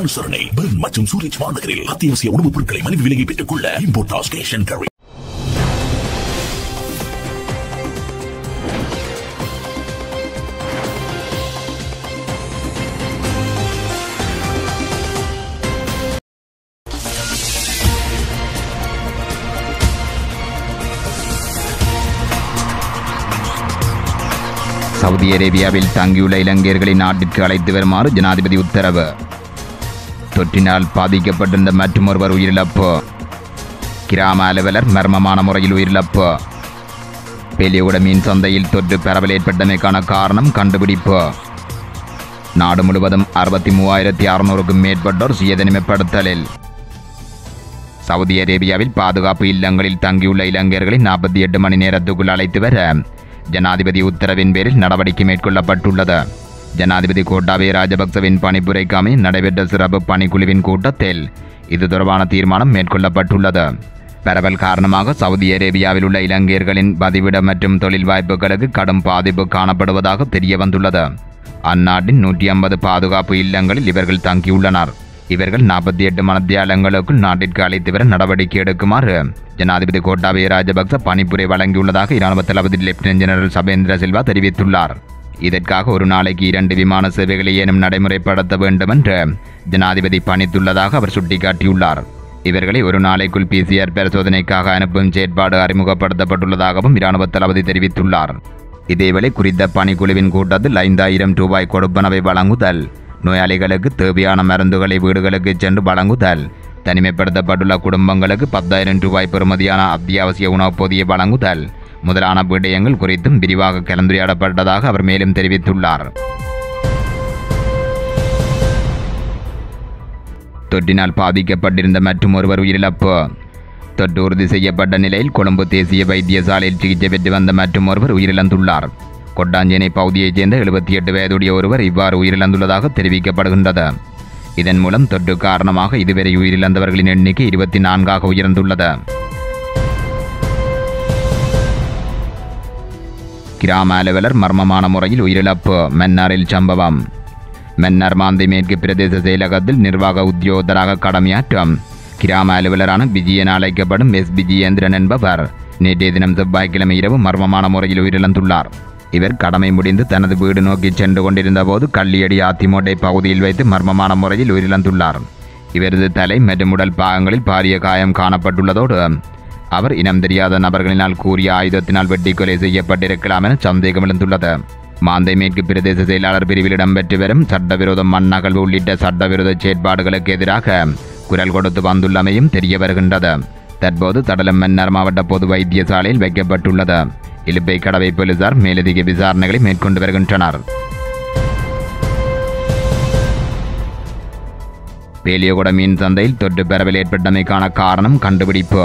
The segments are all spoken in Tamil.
அனுசரணை. பெர்ன் மற்றும் சூரிச் மாநகரில் அத்தியாவசிய உணவுப் பொருட்களை மலிவு விலையை பெற்றுக் கொள்ள இம்போர்டாஸ் கேஷ் அண்ட் சவுதி அரேபியாவில் தங்கியுள்ள இலங்கையர்களை நாட்டிற்கு அழைத்து வருமாறு ஜனாதிபதி உத்தரவு. தொற்றினால் பாதிக்கப்பட்டிருந்த மற்றொருவர் உயிரிழப்பு. கிராம அலுவலர் மர்மமான முறையில் உயிரிழப்பு. பெலியுட மீன் சந்தையில் தொற்று பரவல் ஏற்பட்டமைக்கான காரணம் கண்டுபிடிப்பு. நாடு முழுவதும் அறுபத்தி மூவாயிரத்தி அறுநூறுக்கும் மேற்பட்டோர் சுயதனிமைப்படுத்தலில். சவுதி அரேபியாவில் பாதுகாப்பு இல்லங்களில் தங்கியுள்ள இலங்கையர்களை நாற்பத்தி எட்டு மணி நேரத்துக்குள் அழைத்து வர ஜனாதிபதி உத்தரவின் பேரில் நடவடிக்கை மேற்கொள்ளப்பட்டுள்ளது. ஜனாதிபதி கோட்டாபய ராஜபக்சவின் பணிப்புரைக்காமை நடைபெற்ற சிறப்பு பணிக்குழுவின் கூட்டத்தில் இது தொடர்பான தீர்மானம் மேற்கொள்ளப்பட்டுள்ளது. பரவல் காரணமாக சவுதி அரேபியாவில் உள்ள இலங்கையர்களின் பதிவிட மற்றும் தொழில் வாய்ப்புகளுக்கு கடும் பாதிப்பு காணப்படுவதாக தெரிய வந்துள்ளது அந்நாட்டின் நூற்றி ஐம்பது பாதுகாப்பு இல்லங்களில் இவர்கள் தங்கியுள்ளனர். இவர்கள் நாற்பத்தி எட்டு மனத்தியாலங்களுக்குள் நாட்டிற்கு அழைத்து வர நடவடிக்கை எடுக்குமாறு ஜனாதிபதி கோட்டாபய ராஜபக்ச பணிப்புரை வழங்கியுள்ளதாக இராணுவ தளபதி லெப்டினன்ட் ஜெனரல் சபேந்திர சில்வா தெரிவித்துள்ளார். இதற்காக ஒரு நாளைக்கு இரண்டு விமான சேவைகளை ஏனும் நடைமுறைப்படுத்த வேண்டும் என்று ஜனாதிபதி பணித்துள்ளதாக அவர் சுட்டிக்காட்டியுள்ளார். இவர்களை ஒரு நாளைக்குள் பிசிஆர் பரிசோதனைக்காக அனுப்பும் செயற்பாடு அறிமுகப்படுத்தப்பட்டுள்ளதாகவும் இராணுவ தளபதி தெரிவித்துள்ளார். இதேவேளை குறித்த பணிக்குழுவின் கூட்டத்தில் ஐந்தாயிரம் ரூபாய் கொடுப்பனவை வழங்குதல் நோயாளிகளுக்கு தேவையான மருந்துகளை வீடுகளுக்கு சென்று வழங்குதல் தனிமைப்படுத்தப்பட்டுள்ள குடும்பங்களுக்கு பத்தாயிரம் ரூபாய் பெறுமதியான அத்தியாவசிய உணவுப் பொதியை வழங்குதல் முதலான விடயங்கள் குறித்தும் விரிவாக கலந்துரையாடப்பட்டதாக அவர் மேலும் தெரிவித்துள்ளார். தொற்றினால் பாதிக்கப்பட்டிருந்த மற்றும் ஒருவர் உயிரிழப்பு. தொற்று உறுதி செய்யப்பட்ட நிலையில் கொழும்பு தேசிய வைத்தியசாலையில் சிகிச்சை பெற்று வந்த மற்றும் ஒருவர் உயிரிழந்துள்ளார். கொட்டாஞ்சேனை பகுதியைச் சேர்ந்த எழுபத்தி எட்டு வயதுடைய ஒருவர் இவ்வாறு உயிரிழந்துள்ளதாக தெரிவிக்கப்படுகின்றது. இதன் மூலம் தொற்று காரணமாக இதுவரை உயிரிழந்தவர்களின் எண்ணிக்கை இருபத்தி நான்காக உயர்ந்துள்ளது. கிராம அலுவலர் மர்மமான முறையில் உயிரிழப்பு. மன்னாரில் சம்பவம். மன்னார் மாந்தை மேற்கு பிரதேச செயலகத்தில் நிர்வாக உத்தியோகத்தராக கடமையாற்றும். கிராம அலுவலரான விஜயன் அழைக்கப்படும் எஸ். விஜயேந்திரன் என்பவர் நேற்றைய தினம் செவ்வாய்க்கிழமை இரவு மர்மமான முறையில் உயிரிழந்துள்ளார். இவர் கடமை முடிந்து தனது வீடு நோக்கி சென்று கொண்டிருந்த போது கள்ளியடி ஆத்திமோட்டை பகுதியில் வைத்து மர்மமான முறையில் உயிரிழந்துள்ளார். இவரது தலை மற்றும் உடல் பாகங்களில் பாரிய காயம் காணப்பட்டுள்ளதோடு அவர் இனம் தெரியாத நபர்களினால் கூறிய ஆயுதத்தினால் வெட்டி கொலை செய்யப்பட்டிருக்கலாம் என சந்தேகம் எழுந்துள்ளது. மாந்தை மேற்கு பிரதேச செயலாளர் பிரிவில் இடம்பெற்று வரும் சட்டவிரோத மண்ணகழ்வு உள்ளிட்ட சட்டவிரோத செயற்பாடுகளுக்கு எதிராக குரல் கொடுத்து வந்துள்ளமையும் தெரிய வருகின்றது. தற்போது தடலம் மன்னர் மாவட்ட பொது வைத்தியசாலையில் வைக்கப்பட்டுள்ளது. இலுப்பை கடவை போலீசார் மேலதிக விசாரணைகளை மேற்கொண்டு வருகின்றனர். பேலியகுட மீன் சந்தையில் தொற்று பரவல் ஏற்பட்டமைக்கான காரணம் கண்டுபிடிப்பு.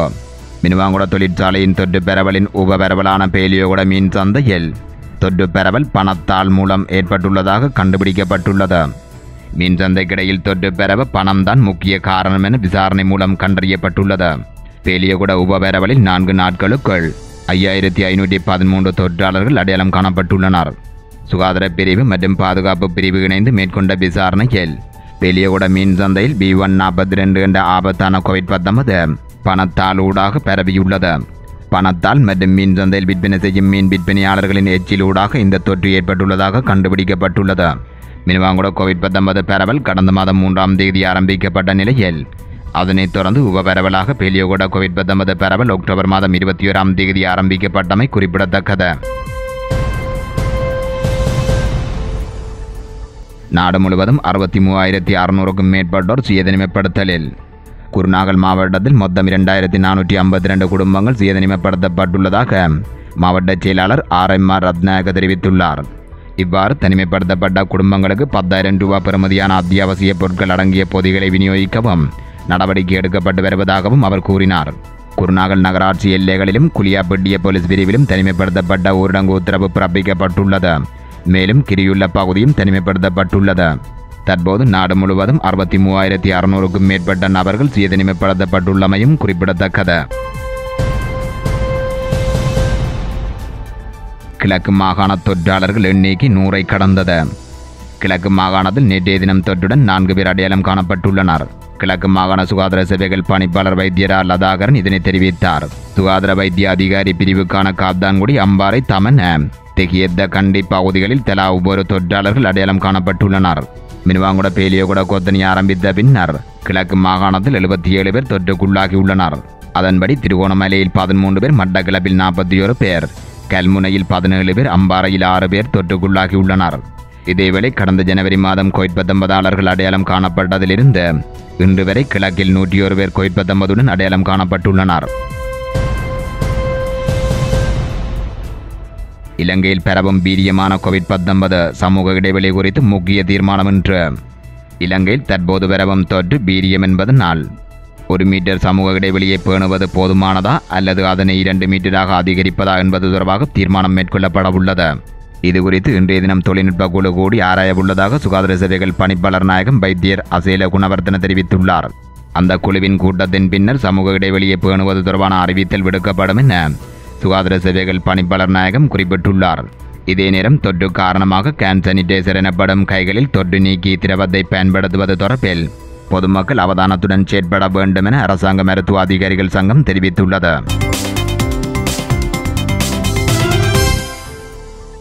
மினுவாங்குட தொழிற்சாலையின் தொட்டு பரவலின் உபபரவலான பேலியோகுட மீன் சந்தையில் தொட்டு பரவல் பணத்தால் மூலம் ஏற்பட்டுள்ளதாக கண்டுபிடிக்கப்பட்டுள்ளது. மீன் சந்தைக்கிடையில் தொட்டு பரவ பணம்தான் முக்கிய காரணம் என விசாரணை மூலம் கண்டறியப்பட்டுள்ளது. பேலியகுட உபபரவலில் நான்கு நாட்களுக்குள் ஐயாயிரத்தி ஐநூற்றி பதிமூன்று தொற்றாளர்கள் அடையாளம் காணப்பட்டுள்ளனர். சுகாதார பிரிவு மற்றும் பாதுகாப்பு பிரிவு இணைந்து மேற்கொண்ட விசாரணையில் பெலியகுட மீன் சந்தையில் பி ஒன் நாற்பத்தி ரெண்டு என்ற ஆபத்தான கோவிட் பத்தொன்பது பணத்தால் ஊடாக பரவியுள்ளது. பணத்தால் மற்றும் மீன் சந்தையில் விற்பனை செய்யும் மீன் விற்பனையாளர்களின் எச்சிலூடாக இந்த தொற்று ஏற்பட்டுள்ளதாக கண்டுபிடிக்கப்பட்டுள்ளது. மினிவாங்குட கோவிட் பத்தொன்பது பரவல் கடந்த மாதம் மூன்றாம் தேதி ஆரம்பிக்கப்பட்ட நிலையில் அதனைத் தொடர்ந்து உபபரவலாக பேலியோகுட கோவிட் பத்தொன்பது பரவல் அக்டோபர் மாதம் இருபத்தி ஓராம் தேதி ஆரம்பிக்கப்பட்டமை குறிப்பிடத்தக்கது. நாடு முழுவதும் அறுபத்தி மூவாயிரத்தி அறுநூறுக்கும் மேற்பட்டோர் சுயதனிமைப்படுத்தலில். குருநாகல் மாவட்டத்தில் மொத்தம் இரண்டாயிரத்தி நானூற்றி ஐம்பத்தி ரெண்டு குடும்பங்கள் சுயதனிமைப்படுத்தப்பட்டுள்ளதாக மாவட்ட செயலாளர் ஆர் எம் ஆர் ரத்நாயக தெரிவித்துள்ளார். இவ்வாறு தனிமைப்படுத்தப்பட்ட குடும்பங்களுக்கு பத்தாயிரம் ரூபாய் பெறுமதியான அத்தியாவசிய பொருட்கள் அடங்கிய பொதிகளை விநியோகிக்கவும் நடவடிக்கை எடுக்கப்பட்டு வருவதாகவும் அவர் கூறினார். குருநாகல் நகராட்சி எல்லைகளிலும் குளியாப்பட்டிய போலீஸ் பிரிவிலும் தனிமைப்படுத்தப்பட்ட ஊரடங்கு உத்தரவு பிறப்பிக்கப்பட்டுள்ளது. மேலும் கிரியுள்ள பகுதியும் தனிமைப்படுத்தப்பட்டுள்ளது. தற்போது நாடு முழுவதும் அறுபத்தி மூவாயிரத்தி அறுநூறுக்கும் மேற்பட்ட நபர்கள் சுயதனிமைப்படுத்தப்பட்டுள்ளமையும் குறிப்பிடத்தக்கது. கிழக்கு மாகாண தொற்றாளர்கள் எண்ணிக்கை நூறை கடந்தது. கிழக்கு மாகாணத்தில் நேற்றைய தினம் தொற்றுடன் நான்கு பேர் அடையாளம் காணப்பட்டுள்ளனர். கிழக்கு மாகாண சுகாதார சேவைகள் பணிப்பாளர் வைத்தியரா லதாகரன் இதனை தெரிவித்தார். சுகாதார வைத்திய அதிகாரி பிரிவுக்கான காப்தான்குடி அம்பாறை தமன் தெகியத்த கண்டி பகுதிகளில் தலா ஒவ்வொரு தொற்றாளர்கள் அடையாளம் காணப்பட்டுள்ளனர். மினுவாங்குட பேலியோகுட கொத்தனி ஆரம்பித்த பின்னர் கிழக்கு மாகாணத்தில் எழுபத்தி ஏழு பேர் தொற்றுக்குள்ளாகியுள்ளனர் அதன்படி திருகோணமலையில் பதிமூன்று பேர் மட்டக்கிளப்பில் நாற்பத்தி ஒரு பேர் கல்முனையில் பதினேழு பேர் அம்பாறையில் ஆறு பேர் தொற்றுக்குள்ளாகியுள்ளனர் இதேவேளை கடந்த ஜனவரி மாதம் கோவிட் பத்தொன்பதாளர்கள் அடையாளம் காணப்பட்டதிலிருந்து இன்று வரை கிழக்கில் நூற்றி ஒரு பேர் கோவிட் பத்தொன்பதுடன் அடையாளம் காணப்பட்டுள்ளனர் இலங்கையில் பரவும் வீரியமான கோவிட் பத்தொன்பது சமூக இடைவெளி குறித்து முக்கிய தீர்மானம் என்று இலங்கையில் தற்போது பரவும் தொற்று வீரியம் நாள். ஒரு மீட்டர் சமூக இடைவெளியை பேணுவது போதுமானதா அல்லது அதனை இரண்டு மீட்டராக அதிகரிப்பதா என்பது தொடர்பாக தீர்மானம் மேற்கொள்ளப்பட உள்ளது. இது குறித்து இன்றைய தினம் தொழில்நுட்ப குழு கூடி ஆராய உள்ளதாக சுகாதார சேவைகள் பணிப்பாளர் நாயகம் வைத்தியர் அசேல குணவர்தன தெரிவித்துள்ளார். அந்த குழுவின் கூட்டத்தின் பின்னர் சமூக இடைவெளியை பேணுவது தொடர்பான அறிவித்தல் விடுக்கப்படும் என சுகாதார சேவைகள் பணிப்பாளர் நாயகம் குறிப்பிட்டுள்ளார். இதே நேரம் தொற்று காரணமாக கேன் சானிடைசர் எனப்படும் கைகளில் தொற்று நீக்கி திரவத்தை பயன்படுத்துவது தொடர்பில் பொதுமக்கள் அவதானத்துடன் செயற்பட வேண்டும் என அரசாங்க மருத்துவ அதிகாரிகள் சங்கம் தெரிவித்துள்ளது.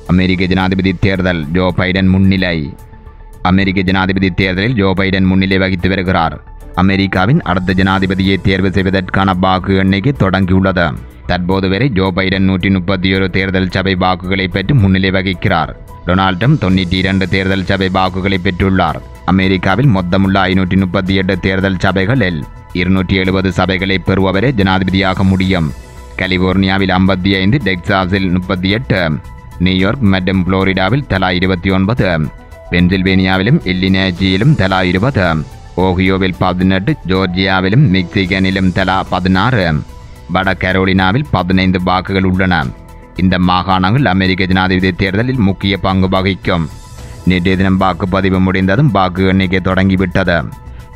அமெரிக்க ஜனாதிபதி தேர்தல் ஜோ பைடன் முன்னிலை. அமெரிக்க ஜனாதிபதி தேர்தலில் ஜோ பைடன் முன்னிலை வகித்து வருகிறார். அமெரிக்காவின் அடுத்த ஜனாதிபதியை தேர்வு செய்வதற்கான வாக்கு எண்ணிக்கை தொடங்கியுள்ளது. தற்போது வரை ஜோ பைடன் நூற்றி முப்பத்தி ஒரு தேர்தல் சபை வாக்குகளை பெற்று முன்னிலை வகிக்கிறார். டொனால்ட் ட்ரம்ப் தொண்ணூற்றி இரண்டு தேர்தல் சபை வாக்குகளை பெற்றுள்ளார். அமெரிக்காவில் மொத்தமுள்ள ஐநூற்றி முப்பத்தி எட்டு தேர்தல் சபைகளில் இருநூற்றி எழுபது சபைகளை பெறுபவரே ஜனாதிபதியாக முடியும். கலிபோர்னியாவில் ஐம்பத்தி ஐந்து டெக்சாஸில் முப்பத்தி எட்டு நியூயார்க் மற்றும் புளோரிடாவில் தலா இருபத்தி ஒன்பது பென்சில்வேனியாவிலும் இல்லினேஜியிலும் தலா இருபது ஓஹியோவில் பதினெட்டு ஜோர்ஜியாவிலும் மிக்சிகனிலும் தலா பதினாறு வட கரோலினாவில் பதினைந்து வாக்குகள் உள்ளன இந்த மாகாணங்கள் அமெரிக்க ஜனாதிபதி தேர்தலில் முக்கிய பங்கு வகிக்கும் நேற்றைய தினம் வாக்குப்பதிவு முடிந்ததும் வாக்கு எண்ணிக்கை தொடங்கிவிட்டது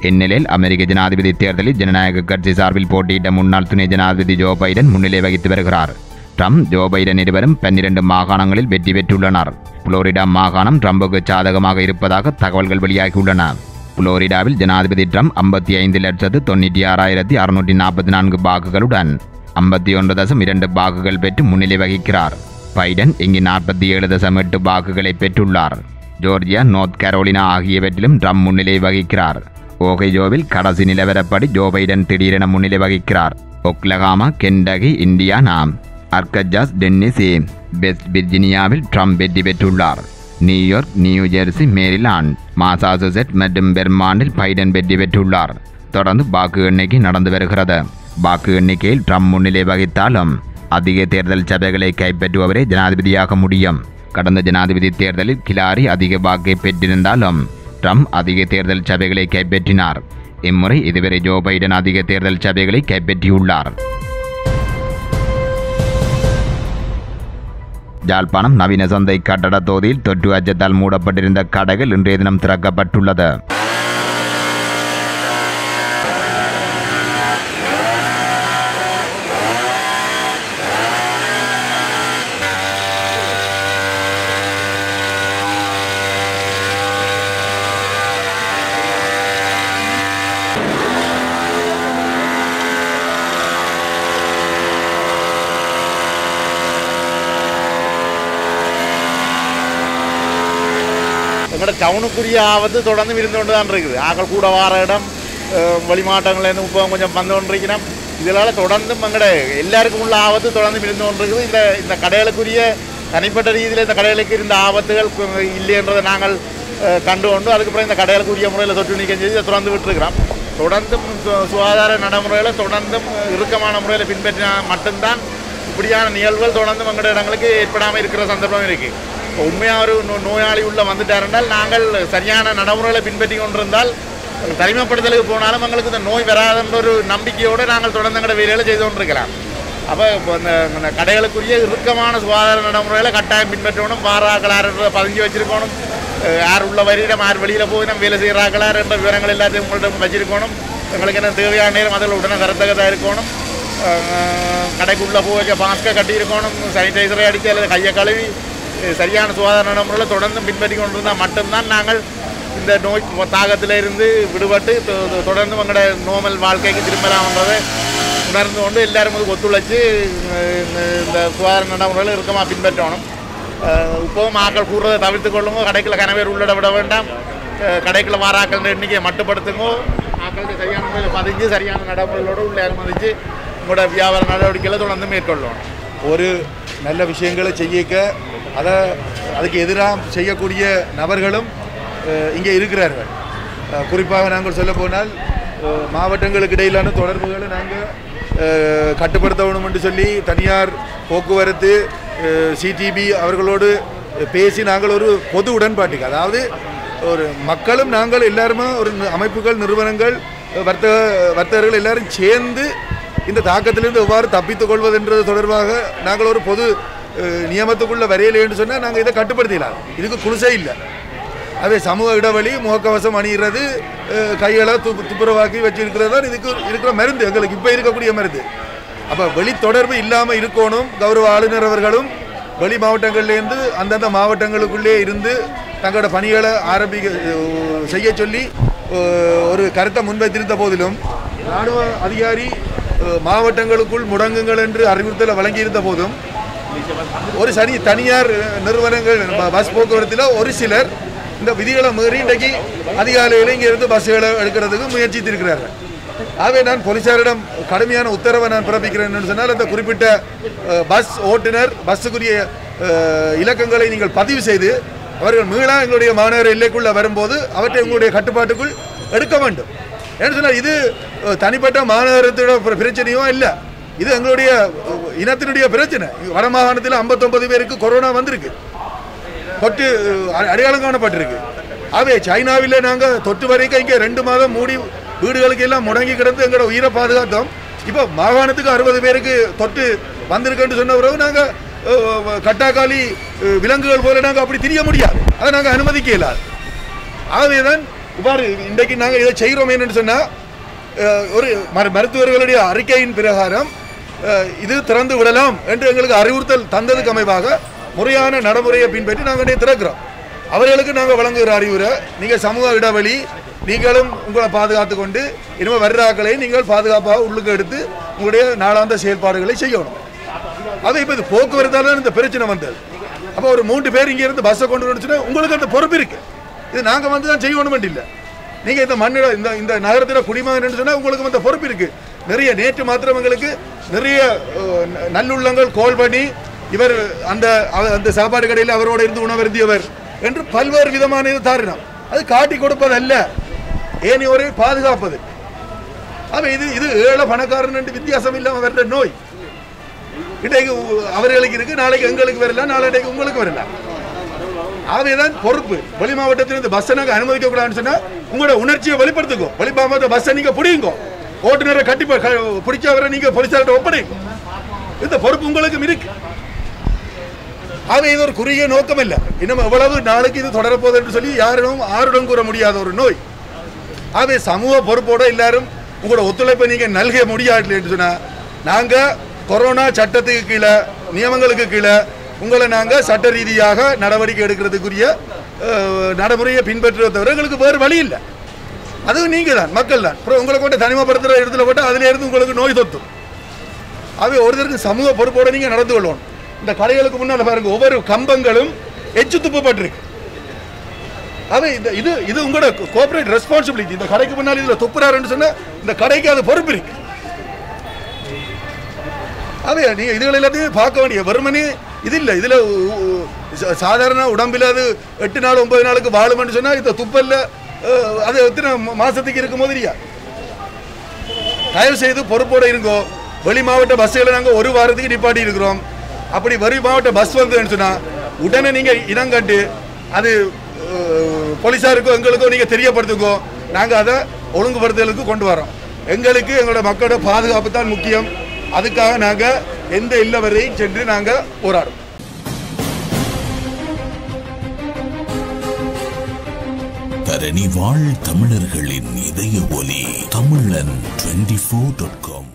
இந்நிலையில் அமெரிக்க ஜனாதிபதி தேர்தலில் ஜனநாயக கட்சி சார்பில் போட்டியிட்ட முன்னாள் துணை ஜனாதிபதி ஜோ பைடன் முன்னிலை வகித்து வருகிறார் ட்ரம்ப் ஜோ பைடன் இருவரும் பன்னிரண்டு மாகாணங்களில் வெற்றி பெற்றுள்ளனர் புளோரிடா மாகாணம் ட்ரம்புக்கு சாதகமாக இருப்பதாக தகவல்கள் வெளியாகியுள்ளன புளோரிடாவில் ஜனாதிபதி ட்ரம்ப் ஐம்பத்தி ஐந்து லட்சத்து தொண்ணூற்றி ஆறாயிரத்தி அறுநூற்றி நாற்பத்தி நான்கு வாக்குகளுடன் ஐம்பத்தி ஒன்று தசம் இரண்டு வாக்குகள் பெற்று முன்னிலை வகிக்கிறார். பைடன் இங்கு நாற்பத்தி ஏழு தசம் எட்டு வாக்குகளை பெற்றுள்ளார். ஜோர்ஜியா நோர்த் கரோலினா ஆகியவற்றிலும் ட்ரம்ப் முன்னிலை வகிக்கிறார். ஓகைஜோவில் கடைசி நிலவரப்படி ஜோ பைடன் திடீரென முன்னிலை வகிக்கிறார். Oklahoma Kentucky Indiana Arkansas Tennessee West விர்ஜினியாவில் Trump வெற்றி பெற்றுள்ளார். New York New Jersey Maryland Massachusetts மற்றும் பெர்மாண்டில் பைடன் வெற்றி பெற்றுள்ளார். தொடர்ந்து வாக்கு எண்ணிக்கை நடந்து வருகிறது. வாக்கு எண்ணிக்கையில் ட்ரம்ப் முன்னிலை வகித்தாலும் அதிக தேர்தல் சபைகளை கைப்பற்றுபவரே ஜனாதிபதியாக முடியும். கடந்த ஜனாதிபதி தேர்தலில் கிலாரி அதிக வாக்கை பெற்றிருந்தாலும் ட்ரம்ப் அதிக தேர்தல் சபைகளை கைப்பற்றினார். இம்முறை இதுவரை ஜோ பைடன் அதிக தேர்தல் சபைகளை கைப்பற்றியுள்ளார். யாழ்ப்பாணம் நவீன சந்தை கட்டட தொகுதியில் தொற்று அச்சத்தால் மூடப்பட்டிருந்த கடைகள் இன்றைய தினம் திறக்கப்பட்டுள்ளது. டவுனுக்குரிய ஆபத்து தொடர்ந்து இருந்து கொண்டு தான் இருக்குது ஆக்கள் கூட வார இடம் அஹ், இப்போ கொஞ்சம் வந்து கொண்டிருக்கிறோம் இதனால் தொடர்ந்தும் எங்களோட எல்லாருக்கும் உள்ள ஆபத்து தொடர்ந்து இருந்து கொண்டிருக்குது இந்த இந்த கடைகளுக்குரிய தனிப்பட்ட ரீதியில் இந்த கடைகளுக்கு இருந்த ஆபத்துகள் இல்லைன்றதை நாங்கள் கண்டு கொண்டு அதுக்கப்புறம் இந்த கடைகளுக்குரிய முறையில் தொற்று நீக்கம் செய்து தொடர்ந்து விட்டுருக்கிறோம் தொடர்ந்தும் சுகாதார நடைமுறைகளை தொடர்ந்தும் இறுக்கமான முறையில் பின்பற்றினா மட்டும்தான் இப்படியான நிகழ்வுகள் தொடர்ந்து எங்களுடைய இடங்களுக்கு ஏற்படாமல் இருக்கிற சந்தர்ப்பம் இருக்குது உண்மையாக ஒரு நோ- நோயாளி உள்ள என்றால் நாங்கள் சரியான நடைமுறைகளை பின்பற்றி கொண்டிருந்தால் தனிமைப்படுத்தலுக்கு போனாலும் எங்களுக்கு இந்த நோய் வராதுன்ற ஒரு நம்பிக்கையோடு நாங்கள் தொடர்ந்து எங்களோட வேலைகளை செய்து கொண்டிருக்கலாம் அப்போ இப்போ இந்த கடைகளுக்குரிய இறுக்கமான சுகாதார நடைமுறைகளை கட்டாயம் பின்பற்றணும். வாராக்களார்ன்றதை பதிஞ்சு வச்சுருக்கணும். யார் உள்ள வரையிடம் யார் வெளியில் போய் நம்ம வேலை செய்கிறார்களார் என்ற விவரங்கள் எல்லாத்தையும் உங்கள்கிட்ட வச்சுருக்கணும். எங்களுக்கு என்ன தேவையான நேரம் அதில் உடனே தரத்தக்கதாக இருக்கணும். கடைக்குள்ளே போய் மாஸ்கை கட்டியிருக்கணும். சானிடைசரை அடித்து அல்லது கையை கழுவி சரியான சுகாதார நடைமுறையில் தொடர்ந்து பின்பற்றி கொண்டிருந்தால் மட்டும்தான் நாங்கள் இந்த நோய் தாகத்திலிருந்து விடுபட்டு தொடர்ந்து எங்களோட நோமல் வாழ்க்கைக்கு திரும்பலாம்ன்றதை உணர்ந்து கொண்டு எல்லாரும் வந்து ஒத்துழைச்சு இந்த- சுகாதார நடைமுறையில் இருக்கமாக பின்பற்றணும். இப்போவும் ஆக்கள் கூடுறதை தவிர்த்து கொள்ளுங்க. கடைக்கில் கனவேர் உள்ளிட விட வேண்டாம். கடைக்கில் வாராக்கள் எண்ணிக்கையை மட்டுப்படுத்துங்க. ஆக்களுக்கு சரியான முறையில் பதிஞ்சு சரியான நடைமுறைகளோடு உள்ள அனுமதிச்சு உங்களோட வியாபார நடவடிக்கைகளை தொடர்ந்து மேற்கொள்ளணும். ஒரு நல்ல விஷயங்களை செய்யிக்க அதை அதுக்கு எதிராக செய்யக்கூடிய நபர்களும் இங்கே இருக்கிறார்கள். குறிப்பாக நாங்கள் சொல்ல போனால் மாவட்டங்களுக்கு இடையிலான தொடர்புகளை நாங்கள் கட்டுப்படுத்த வேணும் என்று சொல்லி தனியார் போக்குவரத்து சிடிபி அவர்களோடு பேசி நாங்கள் ஒரு பொது உடன்பாட்டுக்கு அதாவது ஒரு மக்களும் நாங்கள் எல்லாருமே ஒரு அமைப்புகள் நிறுவனங்கள் வர்த்தக வர்த்தகர்கள் எல்லாரும் சேர்ந்து இந்த தாக்கத்திலிருந்து எவ்வாறு தப்பித்துக் கொள்வதென்றது தொடர்பாக நாங்கள் ஒரு பொது நியமத்துக்குள்ளே வரையிலேன்னு சொன்னால் நாங்கள் இதை கட்டுப்படுத்திடலாம். இதுக்கு குழுசே இல்லை. அதே சமூக இடைவெளி முகக்கவசம் அணிகிறது கைகளை து துப்புரவாக்கி வச்சிருக்கிறது தான் இதுக்கு இருக்கிற மருந்து. எங்களுக்கு இப்போ இருக்கக்கூடிய மருந்து. அப்போ வெளி தொடர்பு இல்லாமல் இருக்கணும் கௌரவ ஆளுநர் அவர்களும். வெளி மாவட்டங்கள்லேருந்து அந்தந்த மாவட்டங்களுக்குள்ளே இருந்து தங்களோட பணிகளை ஆரம்பிக்க செய்ய சொல்லி ஒரு கருத்தை முன்வைத்திருந்த போதிலும் ராணுவ அதிகாரி மாவட்டங்களுக்குள் முடங்குங்கள் என்று அறிவுறுத்தலை வழங்கியிருந்த போதும் ஒரு சனி தனியார் நிறுவனங்கள் பஸ் போக்குவரத்தில் ஒரு சிலர் இந்த விதிகளை மீறி இன்றைக்கு அதிகாலையில் இங்கே இருந்து பஸ்ஸுகளை எடுக்கிறதுக்கு முயற்சித்திருக்கிறார்கள். ஆகவே நான் போலீசாரிடம் கடுமையான உத்தரவை நான் பிறப்பிக்கிறேன் சொன்னால் அந்த குறிப்பிட்ட பஸ் ஓட்டுநர் பஸ்ஸுக்குரிய இலக்கங்களை நீங்கள் பதிவு செய்து அவர்கள் மீளா எங்களுடைய மாநகர எல்லைக்குள்ளே வரும்போது அவற்றை உங்களுடைய கட்டுப்பாட்டுக்குள் எடுக்க வேண்டும். ஏன்னு சொன்னால் இது தனிப்பட்ட மாநகரத்தோட பிரச்சனையும் பிரச்சனையோ இல்லை. இது எங்களுடைய இனத்தினுடைய பிரச்சனை. வடமாகாணத்தில் 59 பேருக்கு கொரோனா வந்திருக்கு. தொற்று அடையாளம் காணப்பட்டிருக்கு. ஆகவே சைனாவில் நாங்கள் தொற்று வரைக்கும் இங்கே ரெண்டு மாதம் மூடி வீடுகளுக்கு எல்லாம் முடங்கி கிடந்து எங்களோட உயிரை பாதுகாத்தோம். இப்போ மாகாணத்துக்கு அறுபது பேருக்கு தொற்று வந்திருக்குன்னு சொன்ன பிறகு நாங்கள் கட்டாக்காலி விலங்குகள் போல நாங்கள் அப்படி திரிய முடியாது. அதை நாங்கள் அனுமதிக்க இயலாது ஆகவே தான் இவ்வாறு இன்றைக்கு நாங்கள் இதை செய்கிறோம் என்னன்னு சொன்னால் ஒரு மரு- மருத்துவர்களுடைய அறிக்கையின் பிரகாரம் இது திறந்து விடலாம் என்று எங்களுக்கு அறிவுறுத்தல் தந்ததுக்கு அமைவாக முறையான நடைமுறையை பின்பற்றி நாங்கள் திறக்கிறோம். அவர்களுக்கு நாங்கள் வழங்குகிற அறிவுரை நீங்கள் சமூக இடைவெளி நீங்களும் உங்களை பாதுகாத்து கொண்டு இனிமேல் வர்றாக்களை நீங்கள் பாதுகாப்பாக உள்ளுக்கு எடுத்து உங்களுடைய நாளாந்த செயல்பாடுகளை செய்யணும். அது இப்போ இது போக்குவரத்தால் தான் இந்த பிரச்சனை வந்தது. அப்போ ஒரு மூன்று பேர் இங்கே இருந்து பஸ்ஸை கொண்டு வந்துச்சுன்னா உங்களுக்கு அந்த பொறுப்பு இருக்குது இது நாங்கள் வந்து தான் செய்யணும் இல்லை நீங்கள் இந்த மண்ணில் இந்த இந்த நகரத்தில் குடிமகன் சொன்னால் உங்களுக்கு அந்த பொறுப்பு இருக்குது நிறைய நேற்று மாத்திரம் எங்களுக்கு நிறைய நல்லுள்ளங்கள் கோல் பண்ணி இவர் அந்த அந்த சாப்பாடு கடையில் அவரோட இருந்து உணவருந்தியவர் என்று பல்வேறு விதமான இது தாரினம். அது காட்டி கொடுப்பதல்ல. ஏனையோரை பாதுகாப்பது? அப்போ இது இது ஏழை பணக்காரன் என்று வித்தியாசம் இல்லாமல் வர்ற நோய். இன்றைக்கு அவர்களுக்கு இருக்கு நாளைக்கு எங்களுக்கு வரலாம் நாளைக்கு உங்களுக்கு வரலாம் ஆகவேதான் பொறுப்பு. வெளி மாவட்டத்திலிருந்து பஸ்ஸை நாங்கள் அனுமதிக்க கூடாதுன்னு சொன்னா உங்களோட உணர்ச்சியை வெளிப்படுத்துக்கோ வெளி மாவட்ட பஸ்ஸை நீங்க பிடிங்கோ ஓட்டுநரை கட்டி ப- பிடிச்சவரை நீங்க போலீசார்ட்ட ஒப்படைங்க இந்த பொறுப்பு உங்களுக்கு இருக்கு. ஆக இது ஒரு குறுகிய நோக்கம் இல்லை இன்னும் எவ்வளவு நாளைக்கு இது தொடரப்போகுது என்று சொல்லி யாரிடம் ஆருடன் கூற முடியாத ஒரு நோய். ஆகவே சமூக பொறுப்போட எல்லாரும் உங்களோட ஒத்துழைப்பை நீங்கள் நல்க முடியாது என்று சொன்னால் நாங்கள் கொரோனா சட்டத்துக்கு கீழே நியமங்களுக்கு கீழே உங்களை நாங்கள் சட்ட ரீதியாக நடவடிக்கை எடுக்கிறதுக்குரிய நடைமுறையை பின்பற்றுவதை தவிர எங்களுக்கு வேறு வழி இல்லை. அதுவும் நீங்கள் தான் மக்கள் தான் அப்புறம் உங்களை கொண்டு தனிமைப்படுத்துகிற இடத்துல போட்டால் அதுல இருந்து உங்களுக்கு நோய் தொத்தும் ஆகவே ஒருத்தருக்கு சமூக பொறுப்போடு நீங்கள் நடந்து கொள்ளணும். இந்த கடைகளுக்கு முன்னால் பாருங்கள் ஒவ்வொரு கம்பங்களும் எச்சு துப்பப்பட்டிருக்கு அவை இந்த இது இது உங்களோட கோஆப்ரேட் ரெஸ்பான்சிபிலிட்டி இந்த கடைக்கு முன்னால் இதில் துப்புறாருன்னு சொன்னால் இந்த கடைக்கு அது பொறுப்பு இருக்கு. அவை நீங்கள் இதுகள் எல்லாத்தையும் பார்க்க வேண்டிய வெறுமனே இது இல்லை. இதில் சாதாரண உடம்பில் அது எட்டு நாள் ஒன்பது நாளுக்கு வாழும்னு சொன்னால் இந்த துப்பல்ல அது எத்தனை மாதத்துக்கு மாசத்துக்கு இருக்கும் போதிரியா தயவு செய்து பொறுப்போட இருக்கோ வெளி மாவட்ட பஸ்ஸுகளை நாங்கள் ஒரு வாரத்துக்கு நிப்பாட்டி இருக்கிறோம். அப்படி வெளி மாவட்ட பஸ் வந்ததுன்னு சொன்னால் உடனே நீங்கள் இனம் கண்டு அது போலீஸாருக்கோ எங்களுக்கோ நீங்கள் தெரியப்படுத்துங்கோ. நாங்கள் அதை ஒழுங்குபடுத்தலுக்கு கொண்டு வரோம். எங்களுக்கு எங்களோட மக்களோட பாதுகாப்பு தான் முக்கியம். அதுக்காக நாங்கள் எந்த இல்லை வரையும் சென்று நாங்கள் போராடுவோம். தரணி வாழ் தமிழர்களின் இதய ஒலி தமிழன் டுவெண்டி ஃபோர் டாட் காம்